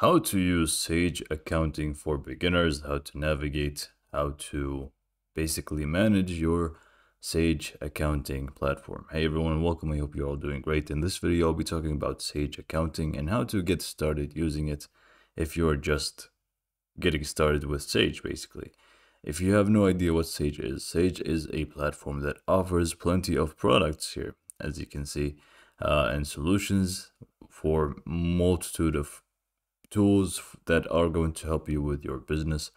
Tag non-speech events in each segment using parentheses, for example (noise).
how to use Sage Accounting for beginners, how to navigate, how to basically manage your Sage Accounting platform. Hey everyone, welcome. I hope you're all doing great. In this video, I'll be talking about Sage Accounting and how to get started using it if you're just getting started with Sage, basically. If you have no idea what Sage is, Sage is a platform that offers plenty of products here, as you can see, uh, and solutions for multitude of tools that are going to help you with your business,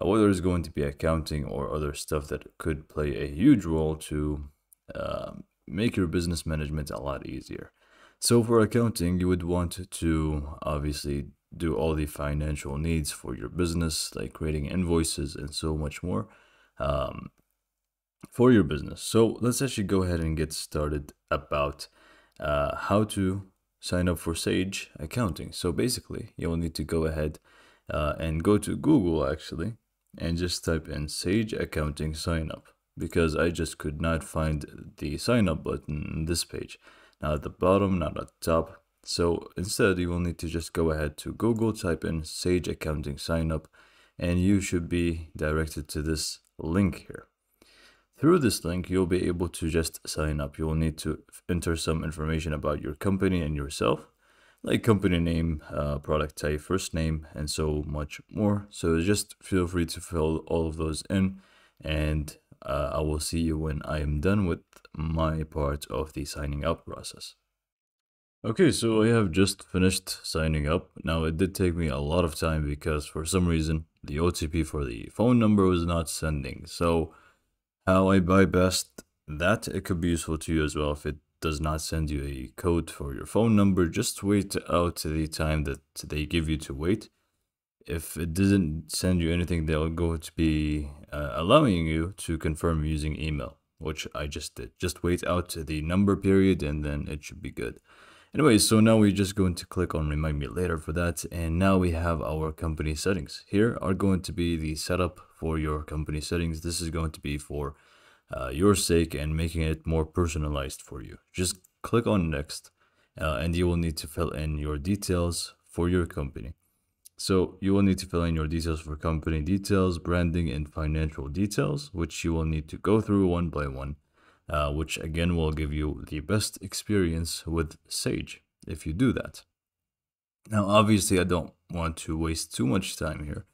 uh, whether it's going to be accounting or other stuff that could play a huge role to uh, make your business management a lot easier. So for accounting, you would want to obviously do all the financial needs for your business, like creating invoices and so much more um, for your business. So let's actually go ahead and get started about uh, how to sign up for Sage Accounting. So basically, you'll need to go ahead uh, and go to Google actually and just type in Sage Accounting sign up because I just could not find the sign up button in this page. Not at the bottom, not at the top. So instead, you will need to just go ahead to Google, type in Sage Accounting sign up, and you should be directed to this link here. Through this link, you'll be able to just sign up. You'll need to enter some information about your company and yourself, like company name, uh, product type, first name, and so much more. So just feel free to fill all of those in, and uh, I will see you when I am done with my part of the signing up process. Okay, so I have just finished signing up. Now, it did take me a lot of time because for some reason, the OTP for the phone number was not sending. So how I bypassed that. It could be useful to you as well if it does not send you a code for your phone number. Just wait out the time that they give you to wait. If it doesn't send you anything, they'll go to be uh, allowing you to confirm using email, which I just did. Just wait out the number period and then it should be good. Anyway, so now we're just going to click on remind me later for that. And now we have our company settings. Here are going to be the setup for your company settings. This is going to be for uh, your sake and making it more personalized for you. Just click on next uh, and you will need to fill in your details for your company. So you will need to fill in your details for company details, branding, and financial details, which you will need to go through one by one uh, which again will give you the best experience with Sage if you do that. Now, obviously, I don't want to waste too much time here.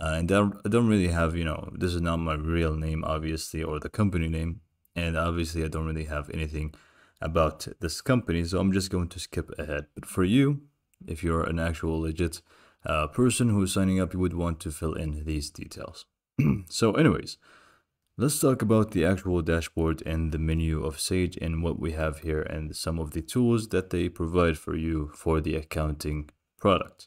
Uh, and I don't really have, you know, this is not my real name, obviously, or the company name. And obviously, I don't really have anything about this company, so I'm just going to skip ahead. But for you, if you're an actual legit uh, person who's signing up, you would want to fill in these details. (clears throat) so, anyways, Let's talk about the actual dashboard and the menu of Sage and what we have here and some of the tools that they provide for you for the accounting product.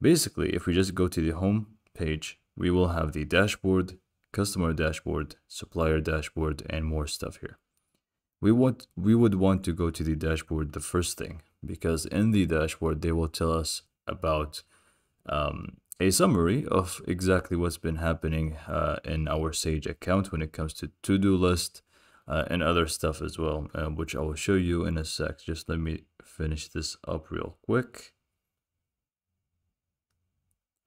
Basically, if we just go to the home page, we will have the dashboard, customer dashboard, supplier dashboard, and more stuff here. We want we would want to go to the dashboard the first thing because in the dashboard they will tell us about um, a summary of exactly what's been happening uh, in our Sage account when it comes to to-do list uh, and other stuff as well, uh, which I will show you in a sec. Just let me finish this up real quick.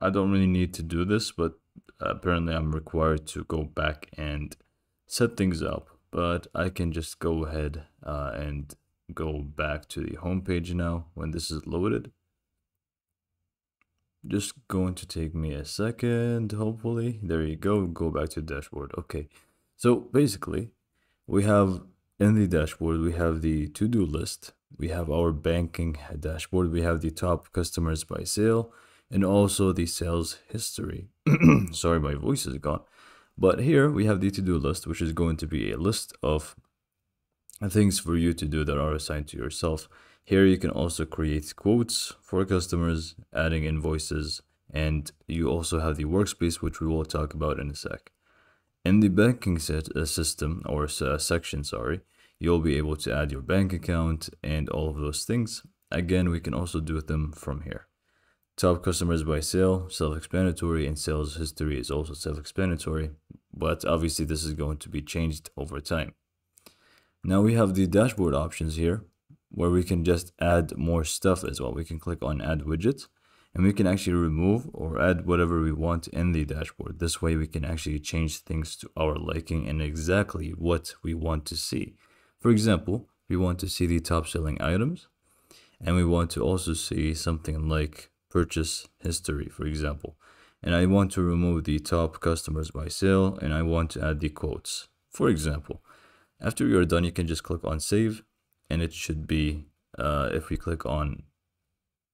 I don't really need to do this, but apparently I'm required to go back and set things up. But I can just go ahead uh, and go back to the home page now when this is loaded just going to take me a second hopefully. There you go go back to dashboard. Okay. So basically we have in the dashboard we have the to-do list. We have our banking dashboard. We have the top customers by sale and also the sales history. (clears throat) Sorry my voice is gone. But here we have the to-do list which is going to be a list of things for you to do that are assigned to yourself here you can also create quotes for customers, adding invoices, and you also have the workspace, which we will talk about in a sec. In the banking set, uh, system, or uh, section, sorry, you'll be able to add your bank account and all of those things. Again, we can also do them from here. Top customers by sale, self-explanatory, and sales history is also self-explanatory, but obviously this is going to be changed over time. Now we have the dashboard options here, where we can just add more stuff as well. We can click on add widget and we can actually remove or add whatever we want in the dashboard. This way we can actually change things to our liking and exactly what we want to see. For example, we want to see the top selling items and we want to also see something like purchase history, for example. And I want to remove the top customers by sale and I want to add the quotes. For example, after you're done, you can just click on save and it should be, uh, if we click on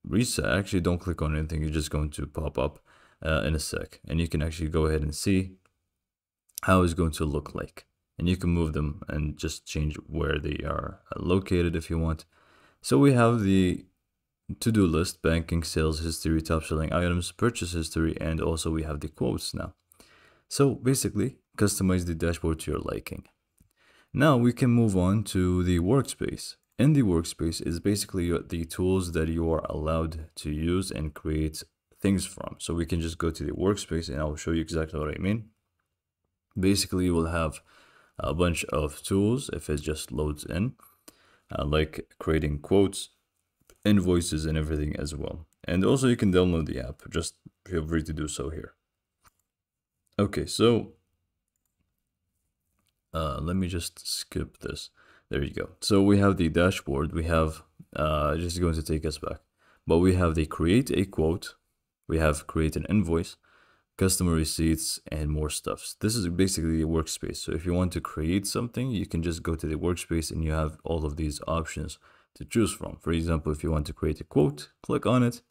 reset, actually don't click on anything, you're just going to pop up uh, in a sec. And you can actually go ahead and see how it's going to look like. And you can move them and just change where they are located if you want. So we have the to-do list, banking, sales history, top selling items, purchase history, and also we have the quotes now. So basically, customize the dashboard to your liking. Now we can move on to the workspace. In the workspace is basically the tools that you are allowed to use and create things from. So we can just go to the workspace and I'll show you exactly what I mean. Basically, you will have a bunch of tools if it just loads in, uh, like creating quotes, invoices and everything as well. And also you can download the app, just feel free to do so here. Okay, so uh, let me just skip this. There you go. So we have the dashboard. We have, uh, just going to take us back, but we have the create a quote. We have create an invoice, customer receipts, and more stuff. This is basically a workspace. So if you want to create something, you can just go to the workspace and you have all of these options to choose from. For example, if you want to create a quote, click on it.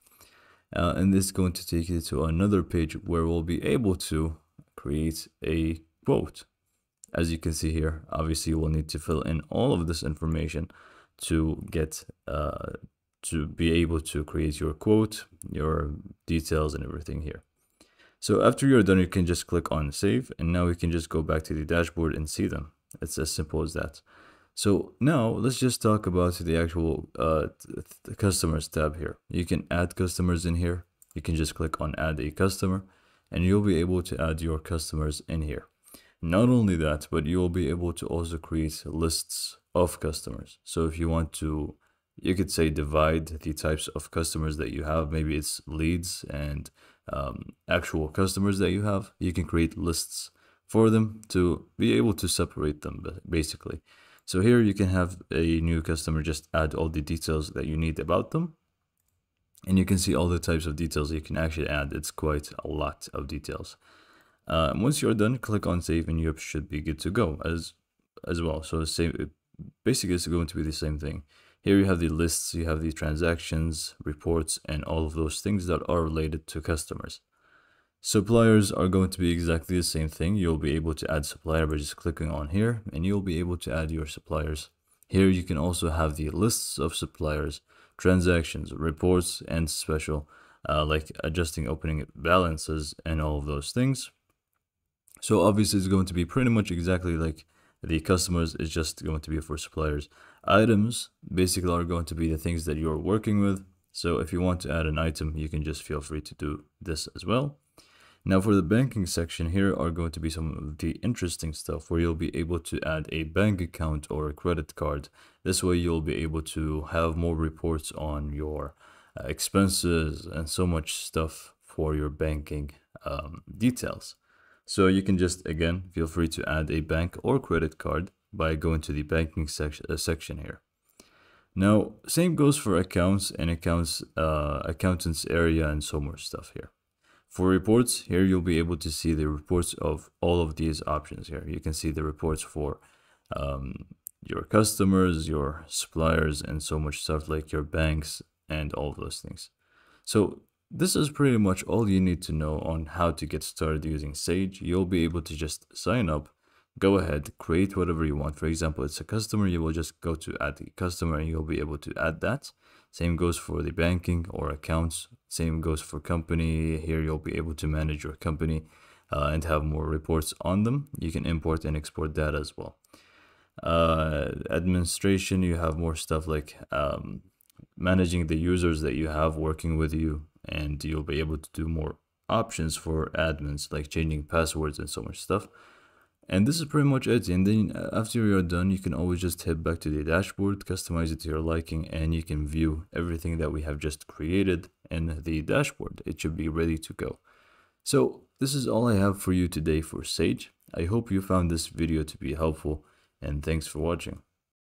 Uh, and this is going to take you to another page where we'll be able to create a quote. As you can see here, obviously you will need to fill in all of this information to get uh, to be able to create your quote, your details and everything here. So after you're done, you can just click on save and now we can just go back to the dashboard and see them. It's as simple as that. So now let's just talk about the actual uh, the customers tab here. You can add customers in here. You can just click on add a customer and you'll be able to add your customers in here. Not only that, but you'll be able to also create lists of customers. So if you want to, you could say divide the types of customers that you have. Maybe it's leads and um, actual customers that you have. You can create lists for them to be able to separate them basically. So here you can have a new customer just add all the details that you need about them. And you can see all the types of details you can actually add. It's quite a lot of details. Uh, once you're done, click on save and you should be good to go as as well. So same, basically it's going to be the same thing. Here you have the lists, you have the transactions, reports, and all of those things that are related to customers. Suppliers are going to be exactly the same thing. You'll be able to add supplier by just clicking on here and you'll be able to add your suppliers. Here you can also have the lists of suppliers, transactions, reports, and special, uh, like adjusting opening balances and all of those things. So obviously it's going to be pretty much exactly like the customers is just going to be for suppliers. Items basically are going to be the things that you're working with. So if you want to add an item, you can just feel free to do this as well. Now for the banking section, here are going to be some of the interesting stuff where you'll be able to add a bank account or a credit card. This way you'll be able to have more reports on your uh, expenses and so much stuff for your banking um, details. So you can just, again, feel free to add a bank or credit card by going to the banking section, uh, section here. Now, same goes for accounts and accounts, uh, accountants area and so more stuff here. For reports, here you'll be able to see the reports of all of these options here. You can see the reports for um, your customers, your suppliers, and so much stuff like your banks and all those things. So this is pretty much all you need to know on how to get started using Sage. You'll be able to just sign up, go ahead, create whatever you want. For example, it's a customer, you will just go to add the customer and you'll be able to add that. Same goes for the banking or accounts. Same goes for company. Here you'll be able to manage your company uh, and have more reports on them. You can import and export data as well. Uh, administration, you have more stuff like um, managing the users that you have working with you, and you'll be able to do more options for admins like changing passwords and so much stuff. And this is pretty much it. And then uh, after you're done, you can always just head back to the dashboard, customize it to your liking, and you can view everything that we have just created in the dashboard. It should be ready to go. So this is all I have for you today for Sage. I hope you found this video to be helpful and thanks for watching.